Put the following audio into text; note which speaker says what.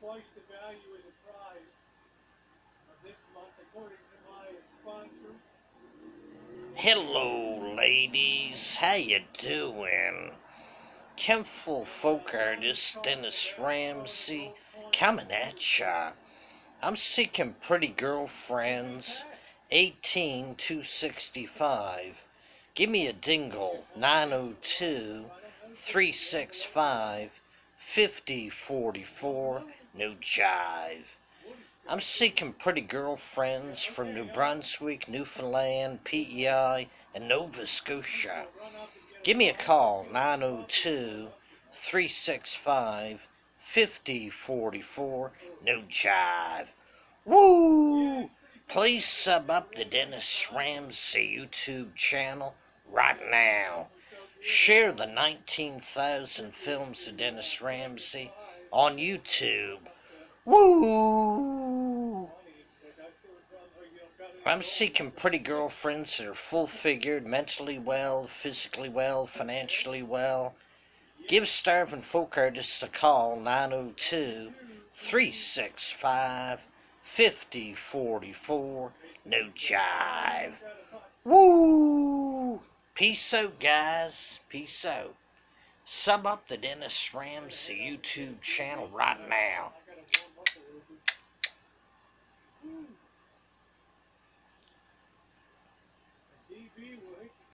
Speaker 1: twice the value of the prize of this month, according to my sponsor.
Speaker 2: Hello, ladies. How you doing? Kenful folk artist Dennis Ramsay coming at ya. I'm seeking pretty girlfriends, 18 265. Give me a dingle, 902 365 5044, no jive. I'm seeking pretty girlfriends from New Brunswick, Newfoundland, PEI, and Nova Scotia. Give me a call, 902 365 5044, no jive. Woo! Please sub up the Dennis Ramsay YouTube channel right now. Share the 19,000 films of Dennis Ramsay on YouTube. Woo! I'm seeking pretty girlfriends that are full figured, mentally well, physically well, financially well. Give starving folk artists a call 902 365 5044. No jive. Woo! Peace out, guys. Peace out. Sub up the Dennis Ramsay YouTube channel right now.